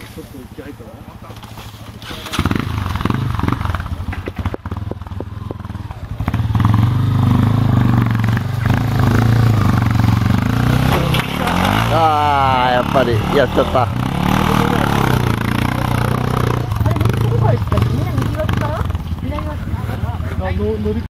ちょっと気入いかな。ああ、やっぱりやっちゃった。あのり